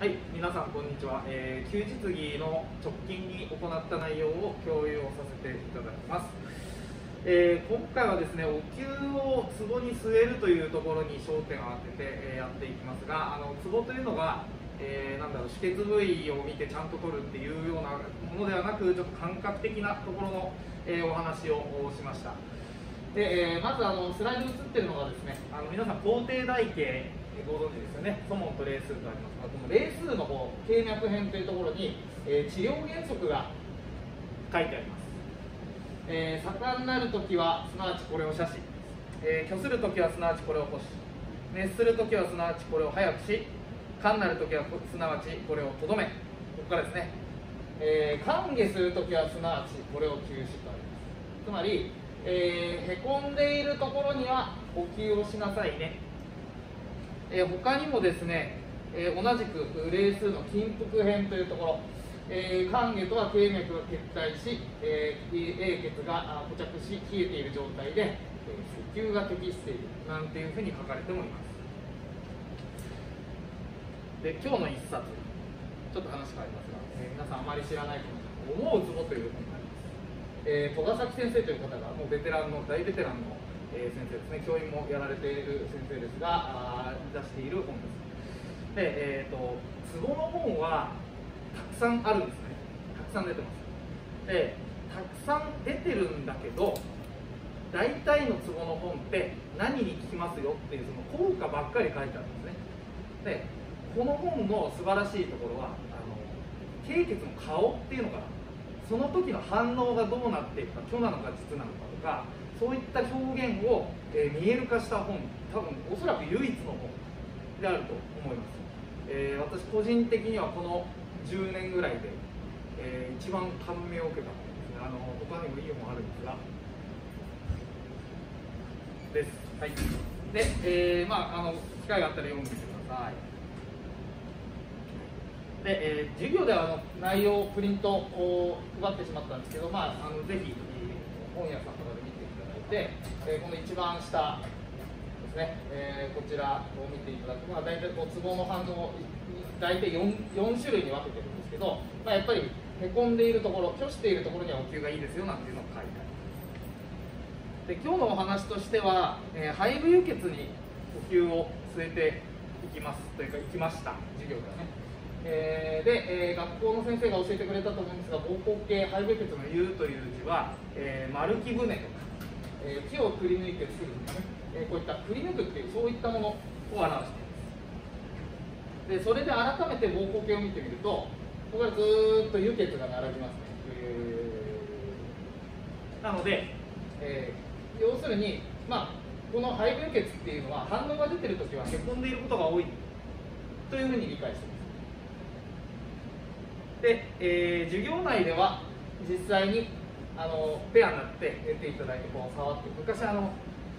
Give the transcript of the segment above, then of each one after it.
はい、皆さんこんにちは、えー、休日着の直近に行った内容を共有をさせていただきます、えー、今回はですねお灸を壺に据えるというところに焦点を当てて、え、やっていきますがあの壺というのが、えなんだろう止血部位を見てちゃんと取るっていうようなものではなくちょっと感覚的なところの、えお話をしました。で、えまずあのスライドに映ってるのがですねあの皆さん工程台形ご存知ですよね、ソモンと例数とありますが、この例数の方、経脈編というところに、えー、治療原則が書いてあります。えー、盛んなるときは、すなわちこれを射し、えー、虚するときはすなわちこれを干し、熱するときはすなわちこれを早くし、寒なるときはすなわちこれをとどめ、ここからですね、えー、寒下するときはすなわちこれを休止とあります。つまり、えー、へこんでいるところには呼吸をしなさいねえー、他にもですね、えー、同じく例数の筋腹編というところ、えー、寒下とは経脈が決体し、えー、英血が固着し冷えている状態で、えー、石油が適しているなんていうふうに書かれてもいます。で今日の一冊ちょっと話変わりますが、えー、皆さんあまり知らないかもしれない「思うツボ」という本があります、えー、戸ヶ崎先生という方がもうベテランの大ベテランのえー、先生ですね。教員もやられている先生ですがあ出している本です。で、えーと、ツボの本はたくさんあるんですね。たくさん出てます。でたくさん出てるんだけど大体のツボの本って何に効きますよっていうその効果ばっかり書いてあるんですね。でこの本の素晴らしいところはあの経血の顔っていうのかな。その時の反応がどうなっていくか虚なのか実なのかとかそういった表現を、えー、見える化した本多分おそらく唯一の本であると思います、えー、私個人的にはこの10年ぐらいで、えー、一番感銘を受けた本ですね。あの他にもいい本あるんですが。です。はい。で、えー、まああの機会があったら読んでみてください。で、えー、授業ではあの内容プリントを配ってしまったんですけど、まあ、あのぜひ本屋さんとかで見てで、えー、この一番下ですね、えー、こちらを見ていただく、まあ、大体こうツボの反応大体 4, 4種類に分けてるんですけど、まあ、やっぱりへこんでいるところ虚しているところにはお灸がいいですよなんていうのが書いてあります。で今日のお話としては、えー、肺部輸血に呼吸を据えていきますというか行きました。授業ではね。えー、で、えー、学校の先生が教えてくれたと思うんですが膀胱系肺部輸血の「湯」という字は、えー、丸木舟とかえー、木をくり抜いて作るんですね、えー、こういったくり抜くっていうそういったものを表しています。でそれで改めて膀胱系を見てみるとここからずっと輸血が並びますね、えー、なので、えー、要するにまあこの肺部輸血っていうのは反応が出てる時はへこんでいることが多いというふうに理解していますで、えー、授業内では実際にあのペアになって寝ていただいてこう触って昔あの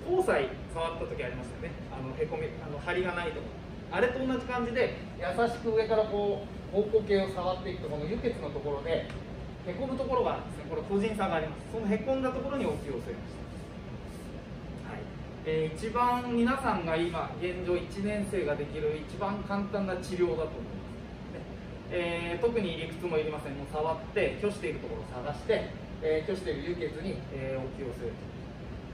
交際触った時ありましたよね。あのへこみあの張りがないとこ。あれと同じ感じで優しく上からこう方向系を触っていくとこの輸血のところでへこむところがあるんですね。これ個人差があります。そのへこんだところにお気を据えましたはい、えー、一番皆さんが今現状1年生ができる一番簡単な治療だと思います。えー、特に理屈もいりませんもう触って拒しているところを探してえー、拒している輸血に、えー、お気をすると、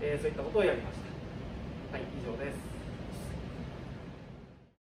えー、そういったことをやりました。はい、以上です。